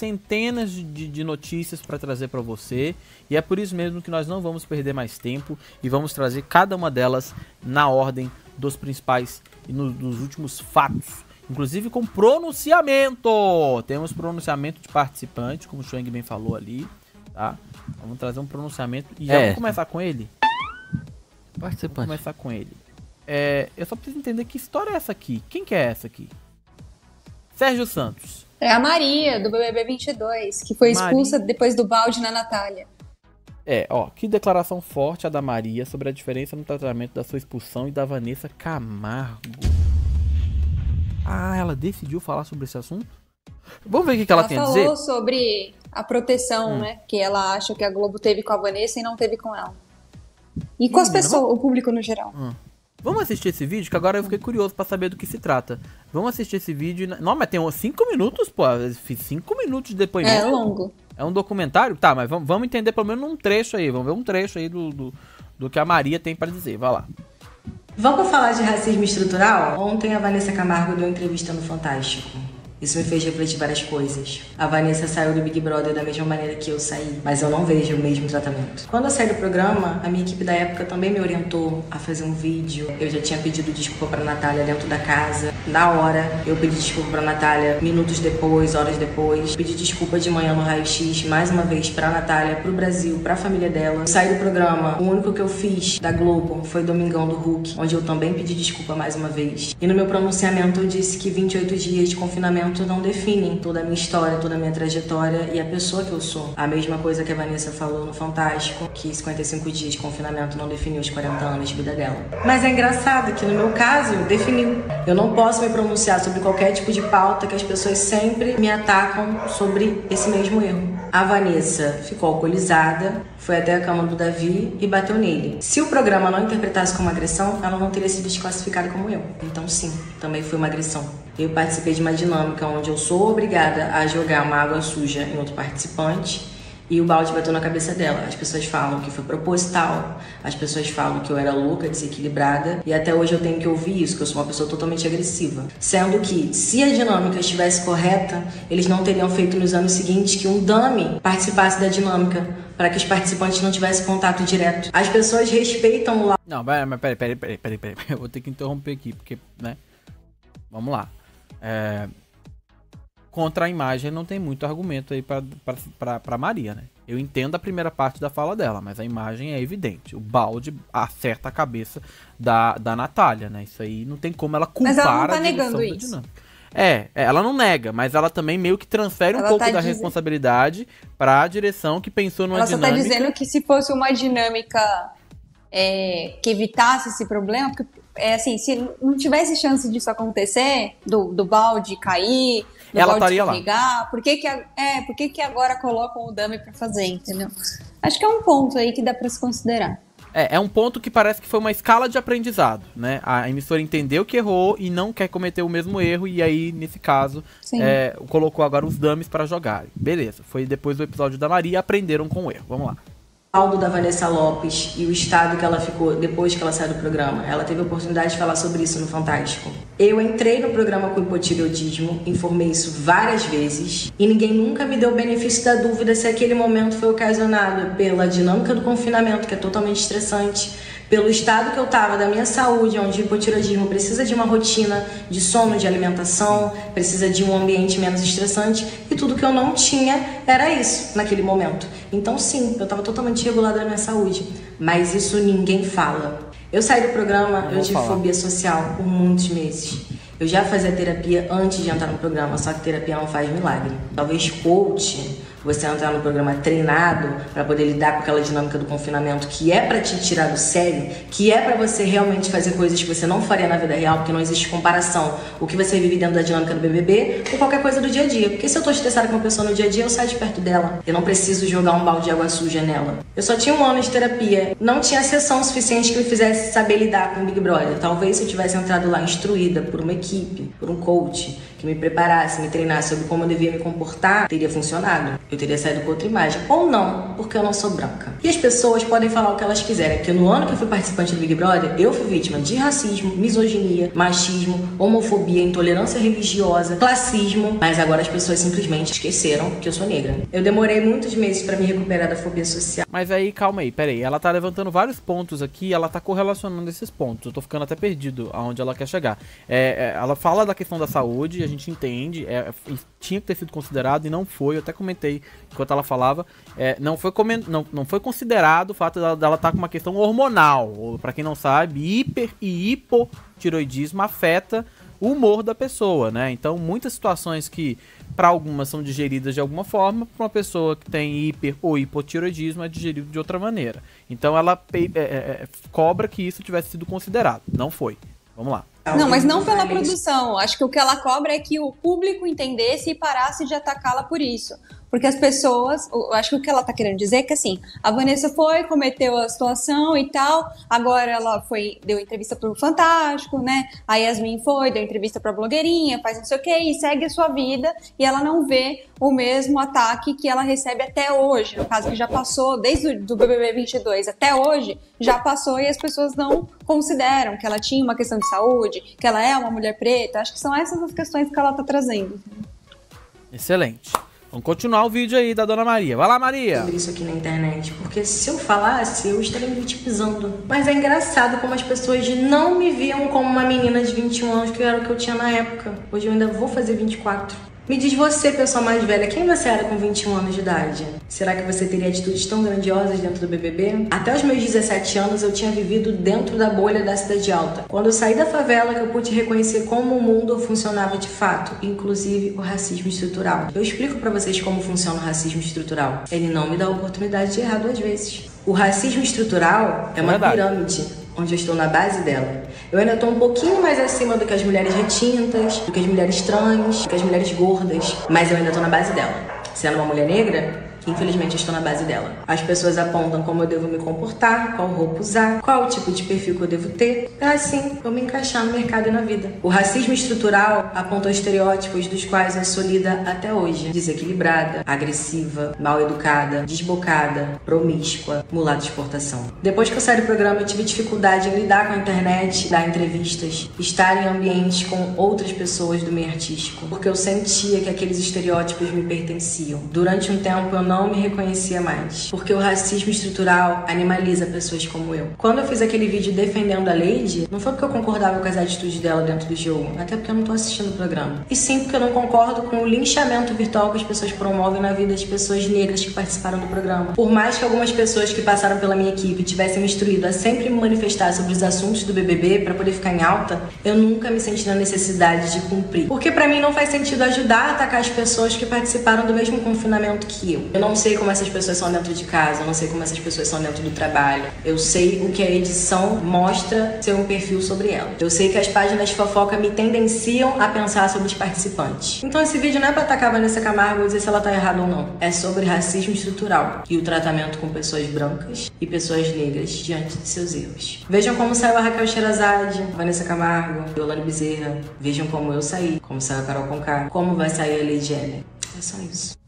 centenas de, de notícias para trazer para você e é por isso mesmo que nós não vamos perder mais tempo e vamos trazer cada uma delas na ordem dos principais e no, dos últimos fatos, inclusive com pronunciamento. Temos pronunciamento de participante, como o Chuang bem falou ali, tá? Vamos trazer um pronunciamento e já é. vamos começar com ele. Participante. Vamos começar com ele. É, eu só preciso entender que história é essa aqui. Quem que é essa aqui? Sérgio Santos. É a Maria, do BBB 22, que foi expulsa Maria. depois do balde na Natália. É, ó, que declaração forte a da Maria sobre a diferença no tratamento da sua expulsão e da Vanessa Camargo. Ah, ela decidiu falar sobre esse assunto? Vamos ver o que, que ela, ela tem a dizer. Ela falou sobre a proteção, hum. né, que ela acha que a Globo teve com a Vanessa e não teve com ela. E com as pessoas, não... o público no geral. Hum. Vamos assistir esse vídeo, que agora eu fiquei curioso para saber do que se trata. Vamos assistir esse vídeo. Não, mas tem uns 5 minutos, pô. Fiz 5 minutos de depoimento. É longo. É um documentário? Tá, mas vamos, vamos entender pelo menos um trecho aí. Vamos ver um trecho aí do, do, do que a Maria tem para dizer. Vai lá. Vamos falar de racismo estrutural? Ontem a Vanessa Camargo deu entrevista no Fantástico. Isso me fez refletir várias coisas. A Vanessa saiu do Big Brother da mesma maneira que eu saí, mas eu não vejo o mesmo tratamento. Quando eu saí do programa, a minha equipe da época também me orientou a fazer um vídeo. Eu já tinha pedido desculpa pra Natália dentro da casa. Na hora, eu pedi desculpa pra Natália minutos depois, horas depois. Pedi desculpa de manhã no raio-x, mais uma vez pra Natália, pro Brasil, pra família dela. Eu saí do programa, o único que eu fiz da Globo foi Domingão do Hulk, onde eu também pedi desculpa mais uma vez. E no meu pronunciamento eu disse que 28 dias de confinamento não definem toda a minha história, toda a minha trajetória e a pessoa que eu sou. A mesma coisa que a Vanessa falou no Fantástico, que 55 dias de confinamento não definiu os 40 anos de vida dela. Mas é engraçado que no meu caso, definiu. Eu não posso me pronunciar sobre qualquer tipo de pauta que as pessoas sempre me atacam sobre esse mesmo erro. A Vanessa ficou alcoolizada, foi até a cama do Davi e bateu nele. Se o programa não interpretasse como agressão, ela não teria sido desclassificada como eu. Então, sim, também foi uma agressão. Eu participei de uma dinâmica onde eu sou obrigada a jogar uma água suja em outro participante e o balde bateu na cabeça dela. As pessoas falam que foi proposital, as pessoas falam que eu era louca, desequilibrada, e até hoje eu tenho que ouvir isso, que eu sou uma pessoa totalmente agressiva. Sendo que, se a dinâmica estivesse correta, eles não teriam feito nos anos seguintes que um dummy participasse da dinâmica, para que os participantes não tivessem contato direto. As pessoas respeitam o Não, mas peraí, peraí, peraí, peraí, peraí, eu vou ter que interromper aqui, porque, né? Vamos lá. É, contra a imagem não tem muito argumento aí para Maria, né? Eu entendo a primeira parte da fala dela, mas a imagem é evidente. O balde acerta a cabeça da, da Natália, né? Isso aí não tem como ela culpar mas ela não tá a negando isso. É, é, ela não nega, mas ela também meio que transfere ela um pouco tá da responsabilidade para a direção que pensou numa ela dinâmica. Ela só tá dizendo que se fosse uma dinâmica é, que evitasse esse problema, porque é assim, se não tivesse chance disso acontecer, do, do balde cair, do ela estaria lá. Ligar, por que que, é, por que que agora colocam o dummy para fazer, entendeu? Acho que é um ponto aí que dá para se considerar. É, é um ponto que parece que foi uma escala de aprendizado, né? A emissora entendeu que errou e não quer cometer o mesmo erro, e aí, nesse caso, é, colocou agora os dummies para jogar. Beleza, foi depois do episódio da Maria, aprenderam com o erro. Vamos lá. Aldo da Vanessa Lopes e o estado que ela ficou depois que ela saiu do programa. Ela teve a oportunidade de falar sobre isso no Fantástico. Eu entrei no programa com hipotireoidismo, informei isso várias vezes e ninguém nunca me deu o benefício da dúvida se aquele momento foi ocasionado pela dinâmica do confinamento, que é totalmente estressante, pelo estado que eu estava da minha saúde, onde o hipotiroidismo precisa de uma rotina de sono, de alimentação, precisa de um ambiente menos estressante e tudo que eu não tinha era isso naquele momento. Então, sim, eu estava totalmente regulada na minha saúde, mas isso ninguém fala. Eu saí do programa, eu tive falar. fobia social por muitos meses. Eu já fazia terapia antes de entrar no programa, só que terapia não faz milagre. Talvez coach você entrar no programa treinado para poder lidar com aquela dinâmica do confinamento que é para te tirar do sério, que é para você realmente fazer coisas que você não faria na vida real, porque não existe comparação o que você vive dentro da dinâmica do BBB com qualquer coisa do dia a dia. Porque se eu tô estressada com uma pessoa no dia a dia, eu saio de perto dela. Eu não preciso jogar um balde de água suja nela. Eu só tinha um ano de terapia, não tinha sessão suficiente que me fizesse saber lidar com o Big Brother. Talvez se eu tivesse entrado lá instruída por uma equipe, por um coach, que me preparasse, me treinasse sobre como eu devia me comportar, teria funcionado. Eu teria saído com outra imagem. Ou não, porque eu não sou branca. E as pessoas podem falar o que elas quiserem, porque no ano que eu fui participante do Big Brother, eu fui vítima de racismo, misoginia, machismo, homofobia, intolerância religiosa, classismo, mas agora as pessoas simplesmente esqueceram que eu sou negra. Eu demorei muitos meses para me recuperar da fobia social. Mas aí, calma aí, peraí. Ela tá levantando vários pontos aqui ela tá correlacionando esses pontos. Eu tô ficando até perdido aonde ela quer chegar. É, é, ela fala da questão da saúde, gente entende, é, tinha que ter sido considerado e não foi. Eu até comentei enquanto ela falava. É, não, foi não, não foi considerado o fato dela, dela estar tá com uma questão hormonal. para quem não sabe, hiper e hipotiroidismo afeta o humor da pessoa, né? Então, muitas situações que para algumas são digeridas de alguma forma, para uma pessoa que tem hiper ou hipotiroidismo é digerido de outra maneira. Então, ela é, é, é, cobra que isso tivesse sido considerado. Não foi. Vamos lá. Não, mas não pela produção. Acho que o que ela cobra é que o público entendesse e parasse de atacá-la por isso. Porque as pessoas, eu acho que o que ela tá querendo dizer é que assim, a Vanessa foi, cometeu a situação e tal, agora ela foi, deu entrevista pro Fantástico, né? A Yasmin foi, deu entrevista pra blogueirinha, faz não sei o que, e segue a sua vida, e ela não vê o mesmo ataque que ela recebe até hoje. No caso que já passou, desde o do BBB 22 até hoje, já passou e as pessoas não consideram que ela tinha uma questão de saúde, que ela é uma mulher preta. Acho que são essas as questões que ela tá trazendo. Excelente. Vamos continuar o vídeo aí da Dona Maria. Vai lá, Maria! Sobre isso aqui na internet, porque se eu falasse, eu estaria me vitimizando. Mas é engraçado como as pessoas não me viam como uma menina de 21 anos, que era o que eu tinha na época. Hoje eu ainda vou fazer 24. Me diz você, pessoa mais velha, quem você era com 21 anos de idade? Será que você teria atitudes tão grandiosas dentro do BBB? Até os meus 17 anos eu tinha vivido dentro da bolha da cidade alta. Quando eu saí da favela que eu pude reconhecer como o mundo funcionava de fato, inclusive o racismo estrutural. Eu explico para vocês como funciona o racismo estrutural. Ele não me dá a oportunidade de errar duas vezes. O racismo estrutural é uma pirâmide onde eu estou na base dela. Eu ainda estou um pouquinho mais acima do que as mulheres retintas, do que as mulheres trans, do que as mulheres gordas, mas eu ainda estou na base dela. Sendo uma mulher negra, Infelizmente, estou na base dela. As pessoas apontam como eu devo me comportar, qual roupa usar, qual tipo de perfil que eu devo ter, para assim eu me encaixar no mercado e na vida. O racismo estrutural aponta estereótipos dos quais eu sou lida até hoje: desequilibrada, agressiva, mal educada, desbocada, promíscua, mulata de exportação. Depois que eu saí do programa, eu tive dificuldade em lidar com a internet, dar entrevistas, estar em ambientes com outras pessoas do meio artístico, porque eu sentia que aqueles estereótipos me pertenciam. Durante um tempo, eu não me reconhecia mais, porque o racismo estrutural animaliza pessoas como eu. Quando eu fiz aquele vídeo defendendo a Lady, não foi porque eu concordava com as atitudes dela dentro do jogo, até porque eu não tô assistindo o programa. E sim porque eu não concordo com o linchamento virtual que as pessoas promovem na vida de pessoas negras que participaram do programa. Por mais que algumas pessoas que passaram pela minha equipe tivessem me instruído a sempre me manifestar sobre os assuntos do BBB para poder ficar em alta, eu nunca me senti na necessidade de cumprir. Porque para mim não faz sentido ajudar a atacar as pessoas que participaram do mesmo confinamento que eu. Eu não sei como essas pessoas são dentro de casa, eu não sei como essas pessoas são dentro do trabalho. Eu sei o que a edição mostra ser um perfil sobre ela. Eu sei que as páginas fofoca me tendenciam a pensar sobre os participantes. Então esse vídeo não é pra atacar Vanessa Camargo e dizer se ela tá errada ou não. É sobre racismo estrutural e o tratamento com pessoas brancas e pessoas negras diante de seus erros. Vejam como saiu a Raquel Sherazade, Vanessa Camargo, Yolande Bezerra. Vejam como eu saí, como saiu a Carol Conká, como vai sair a Lady Ellen. É só isso.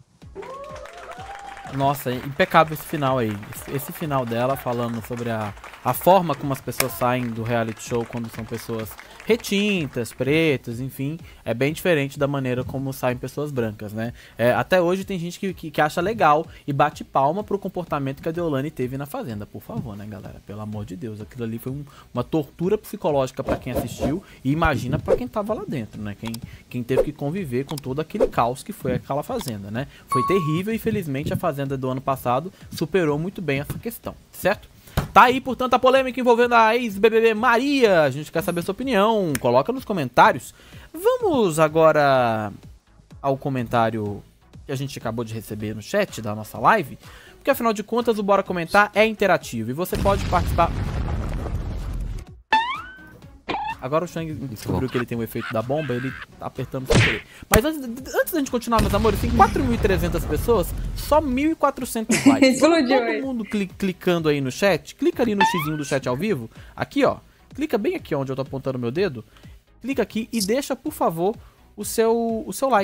Nossa, impecável esse final aí. Esse, esse, final dela falando sobre a, a forma como as pessoas saem do reality show quando são pessoas retintas, pretas, enfim, é bem diferente da maneira como saem pessoas brancas, né? É, até hoje tem gente que, que, que, acha legal e bate palma pro comportamento que a Deolane teve na Fazenda, por favor, né, galera? Pelo amor de Deus, aquilo ali foi um, uma tortura psicológica para quem assistiu e imagina para quem tava lá dentro, né? Quem, quem teve que conviver com todo aquele caos que foi aquela Fazenda, né? Foi terrível e felizmente a Fazenda do ano passado superou muito bem essa questão, certo? Tá aí, portanto, a polêmica envolvendo a ex-BBB Maria. A gente quer saber sua opinião. Coloca nos comentários. Vamos agora ao comentário que a gente acabou de receber no chat da nossa live. Porque afinal de contas, o Bora Comentar é interativo e você pode participar Agora o Shang descobriu que ele tem o efeito da bomba, ele tá apertando sem querer. Mas antes, antes da gente continuar, meus amores, tem 4.300 pessoas, só 1.400 likes. Explodiu, Todo mundo cli clicando aí no chat, clica ali no xizinho do chat ao vivo, aqui ó, clica bem aqui onde eu tô apontando meu dedo, clica aqui e deixa, por favor, o seu, o seu like.